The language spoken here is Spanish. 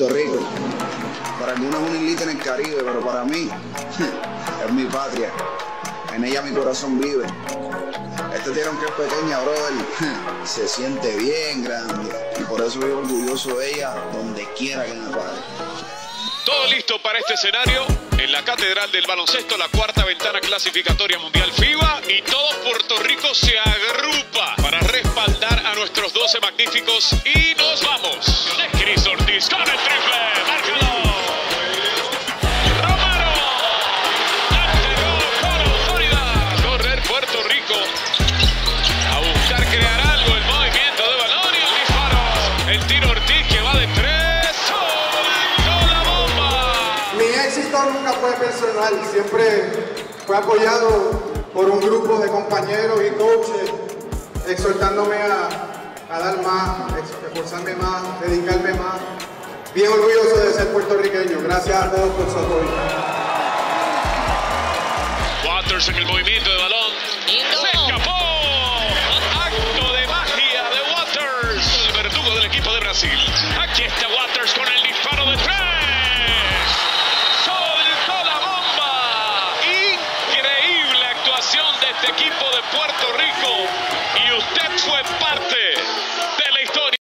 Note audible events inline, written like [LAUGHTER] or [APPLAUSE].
Puerto Rico. Para algunos es una en el Caribe, pero para mí [LAUGHS] es mi patria. En ella mi corazón vive. Este tierra que es pequeña, brother, [LAUGHS] se siente bien grande. Y por eso vivo orgulloso de ella donde quiera que me pare. Todo listo para este escenario en la Catedral del Baloncesto, la cuarta ventana clasificatoria mundial FIBA y todo Puerto Rico se agrupa para respaldar a nuestros 12 magníficos y nos vamos. El tiro Ortiz que va de tres, soltó la bomba. Mi éxito nunca fue personal, siempre fue apoyado por un grupo de compañeros y coaches, exhortándome a, a dar más, esforzarme más, dedicarme más. Bien orgulloso de ser puertorriqueño. Gracias a todos por su apoyo. Waters en el movimiento de balón. Aquí está Waters con el disparo de tres. Soltó la bomba. Increíble actuación de este equipo de Puerto Rico.